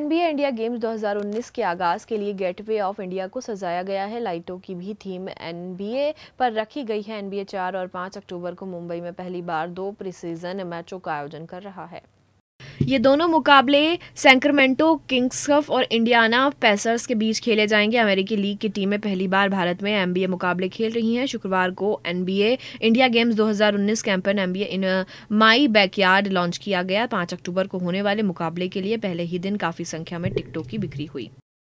NBA India games 2019 के आगाज़ के लिए गेटवे ऑफ़ इंडिया को सजाया गया है। लाइटों की भी थीम एनबीए पर रखी गई है। एनबीए 4 और 5 अक्टूबर को मुंबई में पहली बार दो प्रीसीजन मैचों का आयोजन कर रहा है। ये दोनों मुकाबले सेंक्रमेंटो, किंग्स कफ और इंडियाना पैसर्स के बीच खेले जाएँगे। अमेरिकी लीग की टीमें पहली बार भारत में एमबीए मुकाबले खेल रही हैं। शुक्रवार को NBA, India games 2019 campaign MBA in, my backyard launch किया गया। पाँच अक्टूबर को होने वाले मुकाबले के लिए पहले ही दिन काफ़ी संख्या में टिकटों की बिक्री हुई।